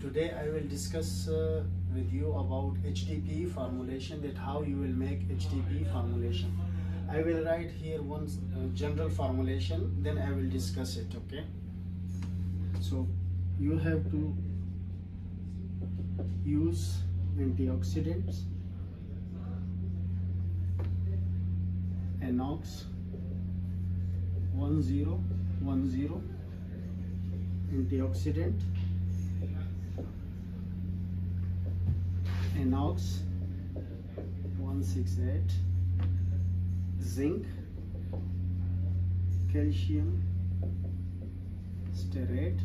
today I will discuss uh, with you about HDPE formulation that how you will make HDPE formulation. I will write here one uh, general formulation then I will discuss it okay. So you have to use antioxidants Anox 1010 antioxidant Anox 168 zinc calcium stearate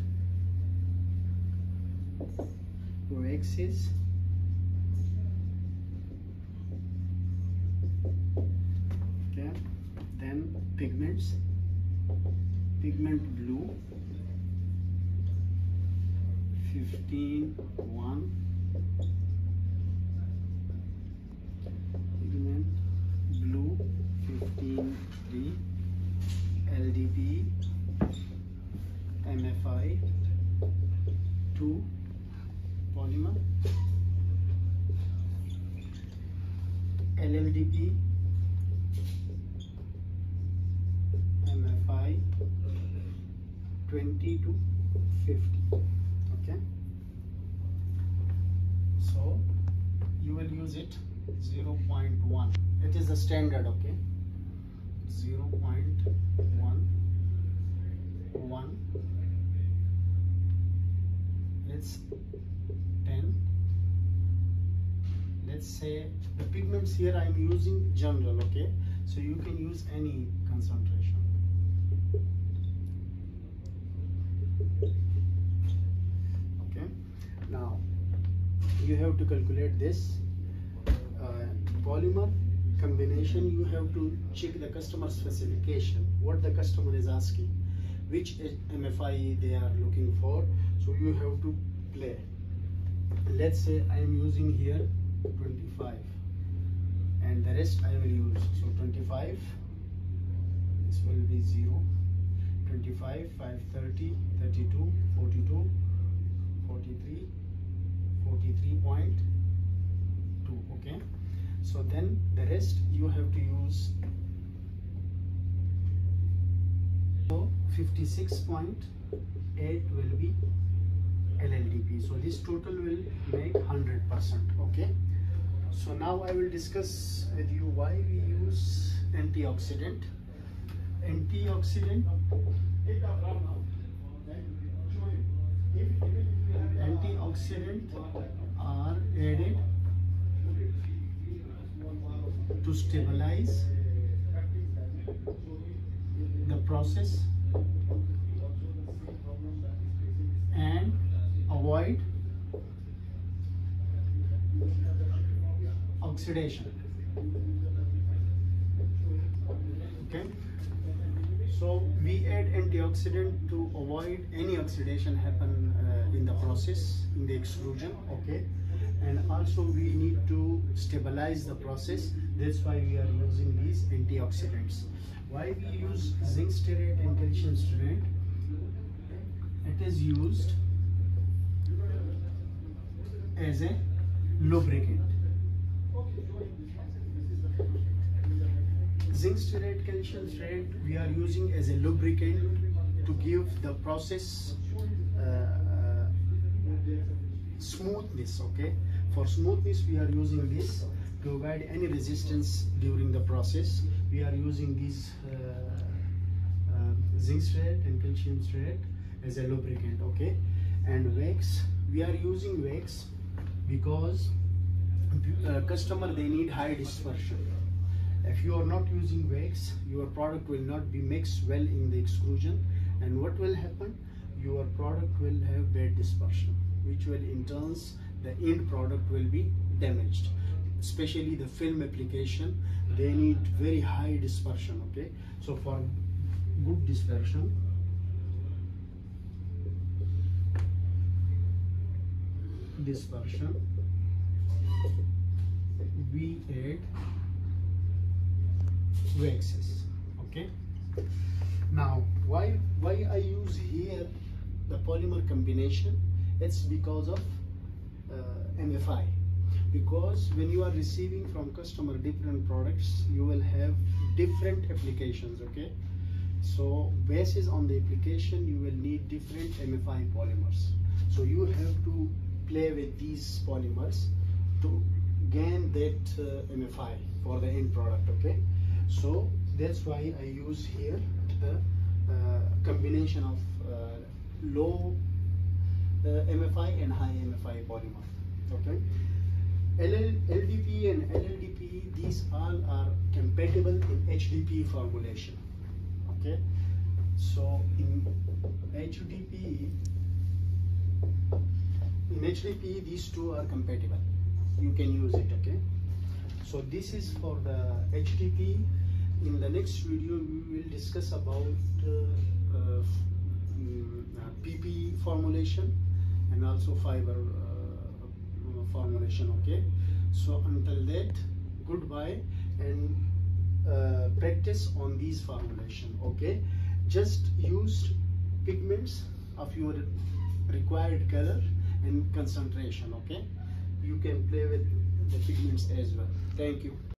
waxes okay then pigments pigment blue 15 1 pigment blue 15 3 LDP MFI 2 polymer LLDP MFI 20 to 50 okay? So you will use it 0 0.1 it is the standard okay? 0 0.1 1 let's 10 let's say the pigments here I'm using general okay? So you can use any concentration. Okay? Now you have to calculate this uh, polymer combination you have to check the customer specification what the customer is asking which MFI they are looking for. So you have to play. Let's say I am using here 25 and the rest I will use. So 25 this will be 0 25 5 30 32 42 43 43.2 okay so then the rest you have to use so 56.8 will be LLDP so this total will make 100% okay? So now I will discuss with you why we use antioxidant. Antioxidant antioxidant are added to stabilize the process and avoid oxidation. Okay? So we add antioxidant to avoid any oxidation happen uh, in the process in the extrusion okay and also we need to stabilize the process. That's why we are using these antioxidants. Why we use zinc stearate and calcium stearate? It is used as a lubricant. Zinc stearate calcium stearate we are using as a lubricant to give the process uh, uh, smoothness okay for smoothness we are using this to avoid any resistance during the process. We are using this uh, uh, zinc stearate and calcium stearate as a lubricant okay? And wax we are using wax because uh, customer they need high dispersion. If you are not using wax your product will not be mixed well in the extrusion. And what will happen? Your product will have bad dispersion which will in turns the end product will be damaged. Especially the film application they need very high dispersion okay? So for good dispersion dispersion we add waxes okay? Now why why i use here the polymer combination? It's because of mfi because when you are receiving from customer different products you will have different applications okay? So basis on the application you will need different mfi polymers. So you have to play with these polymers to gain that uh, mfi for the end product okay? So that's why i use here the uh, combination of uh, low uh, mfi and high mfi polymer okay LL, LDP and LLDP, these all are compatible in HDP formulation. Okay, so in HDP, in HDP, these two are compatible. You can use it. Okay, so this is for the HDP. In the next video, we will discuss about uh, uh, PP formulation and also fiber. Uh, formulation okay? So until that goodbye and uh, practice on these formulation okay? Just use pigments of your required color and concentration okay? You can play with the pigments as well. Thank you